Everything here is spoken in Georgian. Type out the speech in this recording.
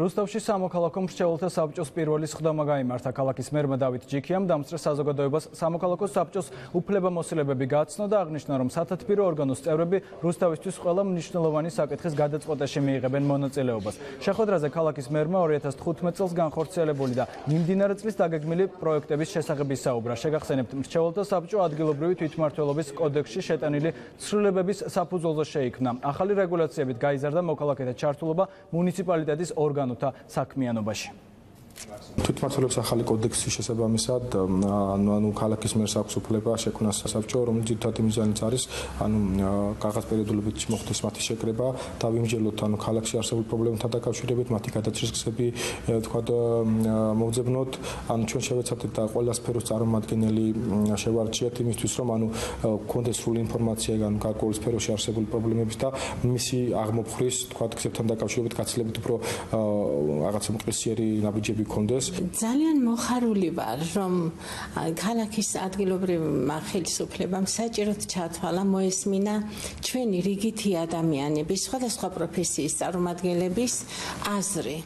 რუსთავში სამოქალაქო მრჩეველთა საბჭოს პირველი სხდომა გამართა ქალაქის მერმა დავით ჯიქიამ დამსწრე საზოგადოებას სამოქალაქო საბჭოს უფლებამოსილებები გააცნო და აღნიშნა რომ სათათბირო ორგანოს წევრები რუსთავისთვის ყველა მნიშვნელოვანი საკითხის გადაწყვეტაში მიიღებენ მონაწილეობას. შეხვედრაზე ქალაქის მერმა 2015 წელს განხორციელებული და მიმდინარე წლის დაგეგმილი პროექტების შესახებ ისაუბრა. შეგახსენებთ, მრჩეველთა საბჭო ადგილობრივი თვითმმართველობის კოდექსში შეტანილი ცვლილებების საფუძველზე შეიქმნა. ახალი რეგულაციებით გაიზარდა მოქალაქეთა ჩართულობა მუნიციპალიტეტის ორგანოთა საქმიანობაში. თვითმმართველობის ახალი კოდექსის შესაბამისად ანუ ანუ ქალაქის მერს აქვს უფლება შექმნას სასაბჭო რომელიც ძირითადი მიზანიც არის ანუ კაღაზ პერიოდულობით მოხდეს მათი შეკრება და ვიმჯელოთ ანუ ქალაქში არსებულ პრობლემებთან დაკავშირებით მათი გადაწყვეტები თქვა მოგძებნოთ ანუ ჩვენ შევეცადეთ და ყველა სფეროს წარმომადგენელი შევარჩიეთ იმისთვის რომ ანუ კონდეს სრული ინფორმაცია ანუ გარკვეულ სფეროში არსებული პრობლემების და მისი აღმოფხრის თქვა გზებთან დაკავშირებით გაცილებით უფრო რაღაცა მყისიერი ნაბიჯები გქონდეს. ძალიან მოხარული ვარ, რომ ქალაქის ადგილობრივმა ხელისუფლებამ საჭიროდ ჩათვალა მოესმინა ჩვენი რიგითი ადამიანების სხვადასხვა პროფესიის წარმომადგენლების აზრი.